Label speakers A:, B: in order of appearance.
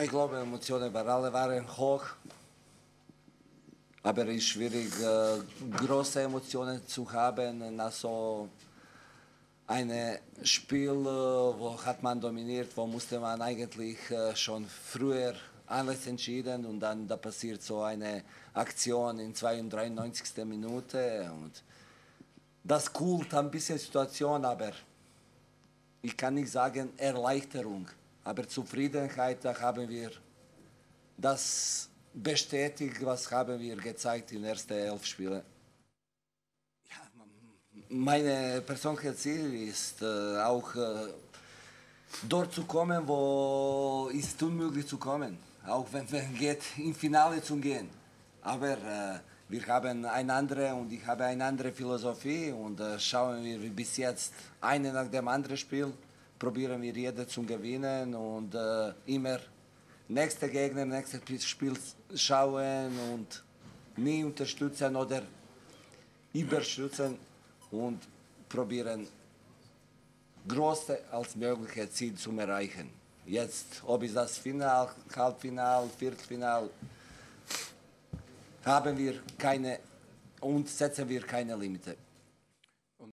A: Ich glaube, Emotionen bei alle waren hoch. Aber es ist schwierig, äh, große Emotionen zu haben nach so einem Spiel, äh, wo hat man dominiert, wo musste man eigentlich äh, schon früher alles entschieden und dann da passiert so eine Aktion in 92. Minute und das coolt ein bisschen Situation, aber ich kann nicht sagen Erleichterung, aber Zufriedenheit, da haben wir das bestätigt, was haben wir gezeigt in den ersten elf Spielen. Ja, meine persönliche Ziel ist äh, auch äh, dort zu kommen, wo es unmöglich zu kommen, auch wenn es geht, im Finale zu gehen. Aber äh, wir haben eine andere und ich habe eine andere Philosophie und äh, schauen wir bis jetzt eine nach dem anderen Spiel, probieren wir jede zu gewinnen und äh, immer nächste Gegner, nächstes Spiel schauen und nie unterstützen oder überstützen und probieren große als mögliche Ziel zu erreichen. Jetzt, ob es das Final, Halbfinal, Viertelfinal, haben wir keine und setzen wir keine Limite.